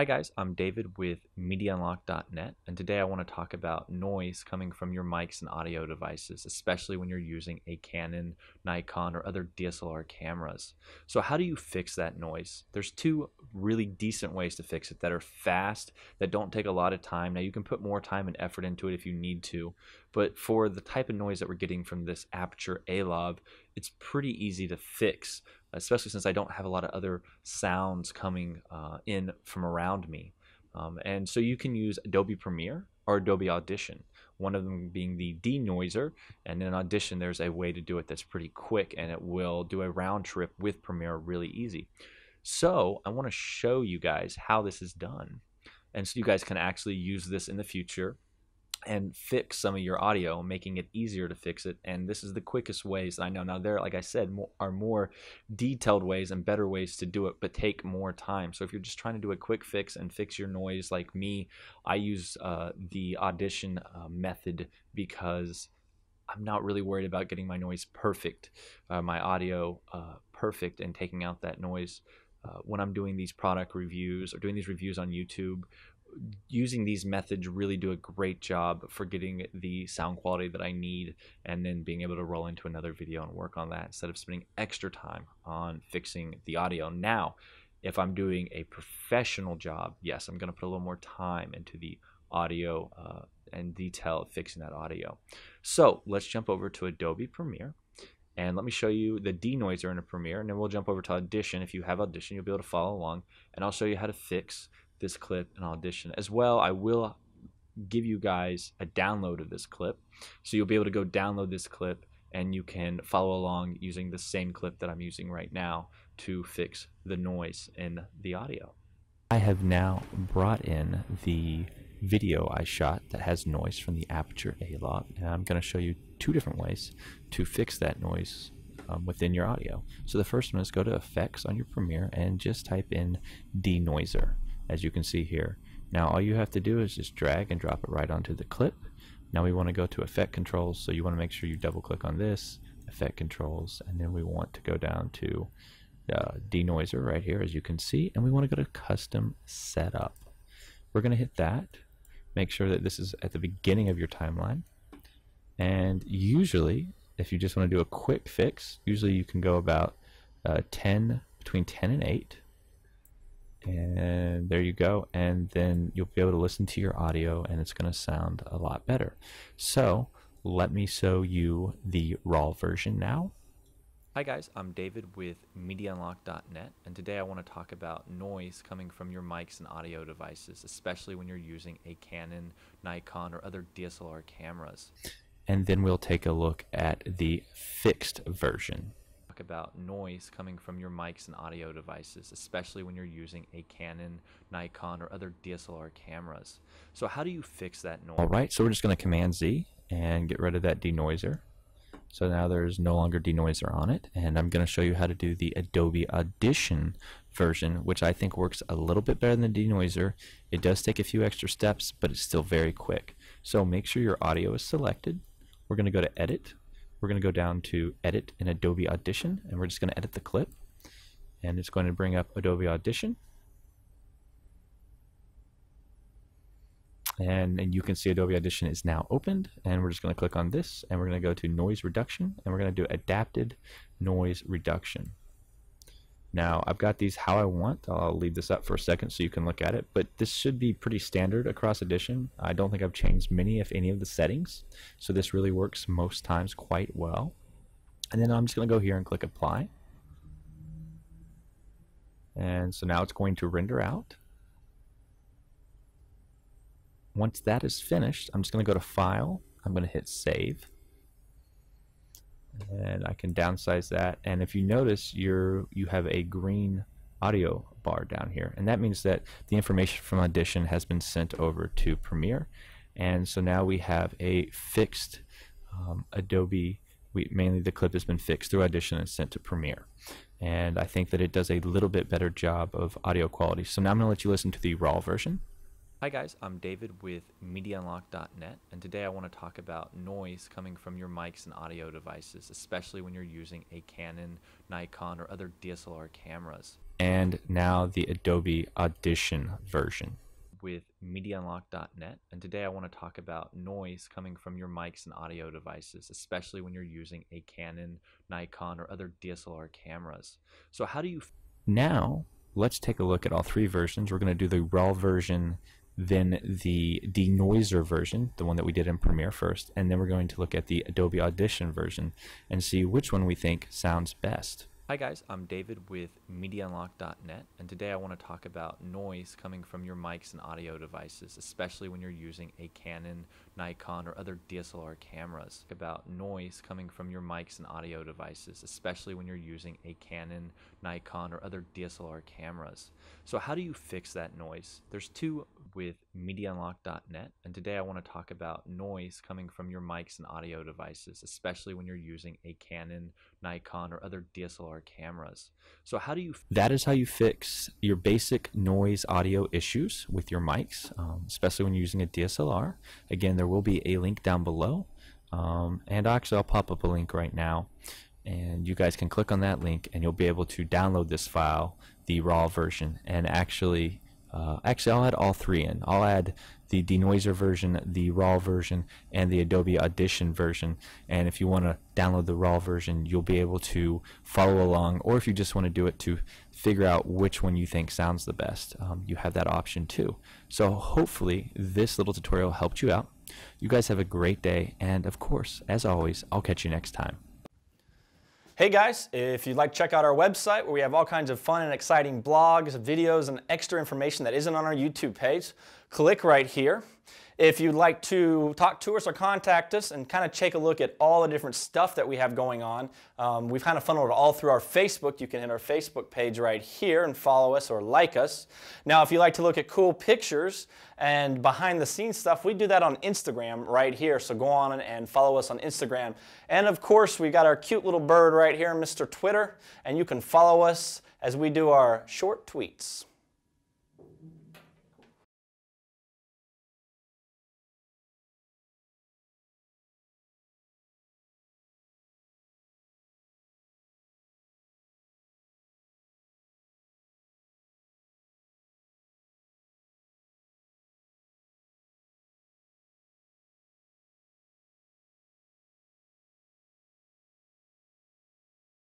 Hi guys, I'm David with MediaUnlocked.net and today I want to talk about noise coming from your mics and audio devices, especially when you're using a Canon, Nikon, or other DSLR cameras. So how do you fix that noise? There's two really decent ways to fix it that are fast, that don't take a lot of time. Now you can put more time and effort into it if you need to, but for the type of noise that we're getting from this Aputure A-Lav, it's pretty easy to fix especially since I don't have a lot of other sounds coming uh, in from around me. Um, and so you can use Adobe Premiere or Adobe Audition, one of them being the denoiser. And in Audition, there's a way to do it that's pretty quick and it will do a round trip with Premiere really easy. So I want to show you guys how this is done. And so you guys can actually use this in the future and fix some of your audio, making it easier to fix it. And this is the quickest ways I know. Now, there, like I said, more, are more detailed ways and better ways to do it, but take more time. So if you're just trying to do a quick fix and fix your noise, like me, I use uh, the audition uh, method because I'm not really worried about getting my noise perfect, uh, my audio uh, perfect, and taking out that noise. Uh, when I'm doing these product reviews or doing these reviews on YouTube using these methods really do a great job for getting the sound quality that I need and then being able to roll into another video and work on that instead of spending extra time on fixing the audio. Now, if I'm doing a professional job, yes, I'm going to put a little more time into the audio uh, and detail of fixing that audio. So let's jump over to Adobe Premiere. And let me show you the denoiser in a Premiere, and then we'll jump over to Audition. If you have Audition, you'll be able to follow along, and I'll show you how to fix this clip in Audition. As well, I will give you guys a download of this clip. So you'll be able to go download this clip and you can follow along using the same clip that I'm using right now to fix the noise in the audio. I have now brought in the video I shot that has noise from the Aputure A-Lav and I'm going to show you two different ways to fix that noise um, within your audio. So the first one is go to effects on your Premiere and just type in denoiser as you can see here. Now all you have to do is just drag and drop it right onto the clip. Now we want to go to effect controls, so you want to make sure you double click on this, effect controls, and then we want to go down to uh, denoiser right here as you can see, and we want to go to custom setup. We're going to hit that, make sure that this is at the beginning of your timeline, and usually if you just want to do a quick fix, usually you can go about uh, 10, between 10 and 8, and there you go. And then you'll be able to listen to your audio and it's going to sound a lot better. So let me show you the raw version now. Hi guys, I'm David with MediaUnlocked.net and today I want to talk about noise coming from your mics and audio devices, especially when you're using a Canon, Nikon, or other DSLR cameras. And then we'll take a look at the fixed version about noise coming from your mics and audio devices, especially when you're using a Canon, Nikon, or other DSLR cameras. So how do you fix that noise? All right, so we're just going to Command Z and get rid of that denoiser. So now there's no longer denoiser on it, and I'm going to show you how to do the Adobe Audition version, which I think works a little bit better than the denoiser. It does take a few extra steps, but it's still very quick. So make sure your audio is selected. We're going to go to Edit, we're going to go down to edit in Adobe Audition and we're just going to edit the clip. And it's going to bring up Adobe Audition. And, and you can see Adobe Audition is now opened and we're just going to click on this and we're going to go to noise reduction and we're going to do adaptive noise reduction now I've got these how I want. I'll leave this up for a second so you can look at it, but this should be pretty standard across Audition. I don't think I've changed many, if any, of the settings, so this really works most times quite well. And then I'm just going to go here and click Apply. And so now it's going to render out. Once that is finished, I'm just going to go to File. I'm going to hit Save and I can downsize that. And if you notice you're you have a green audio bar down here. And that means that the information from Audition has been sent over to Premiere. And so now we have a fixed um, Adobe we, mainly the clip has been fixed through Audition and sent to Premiere. And I think that it does a little bit better job of audio quality. So now I'm going to let you listen to the raw version Hi guys, I'm David with MediaUnlocked.net and today I want to talk about noise coming from your mics and audio devices, especially when you're using a Canon, Nikon, or other DSLR cameras. and now the Adobe Audition version with MediaUnlocked.net, and today I want to talk about noise coming from your mics and audio devices, especially when you're using a Canon, Nikon, or other DSLR cameras. So, how do you now? Let's take a look at all three versions. We're going to do the RAW version, then the denoiser version, the one that we did in Premiere first, and then we're going to look at the Adobe Audition version and see which one we think sounds best. Hi guys, I'm David with MediaUnlocked.net, and today I want to talk about noise coming from your mics and audio devices, especially when you're using a Canon, Nikon, or other DSLR cameras. About noise coming from your mics and audio devices, especially when you're using a Canon, Nikon, or other DSLR cameras. So how do you fix that noise? There's two with MediaUnlocked.net, and today I want to talk about noise coming from your mics and audio devices, especially when you're using a Canon, Nikon, or other DSLR cameras. So how do you? That is how you fix your basic noise audio issues with your mics, um, especially when you're using a DSLR. Again, there will be a link down below, um, and actually I'll pop up a link right now and you guys can click on that link and you'll be able to download this file the raw version and actually uh, actually, I'll add all three in. I'll add the denoiser version, the raw version, and the Adobe Audition version. And if you want to download the raw version, you'll be able to follow along. Or if you just want to do it to figure out which one you think sounds the best, um, you have that option too. So hopefully this little tutorial helped you out. You guys have a great day. And of course, as always, I'll catch you next time. Hey guys, if you'd like to check out our website where we have all kinds of fun and exciting blogs, videos, and extra information that isn't on our YouTube page, click right here. If you'd like to talk to us or contact us and kind of take a look at all the different stuff that we have going on, um, we've kind of funneled it all through our Facebook. You can hit our Facebook page right here and follow us or like us. Now, if you like to look at cool pictures and behind the scenes stuff, we do that on Instagram right here. So go on and follow us on Instagram. And of course, we've got our cute little bird right here, Mr. Twitter, and you can follow us as we do our short tweets.